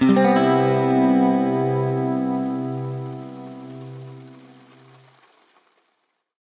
Música